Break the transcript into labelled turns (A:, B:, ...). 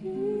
A: hmm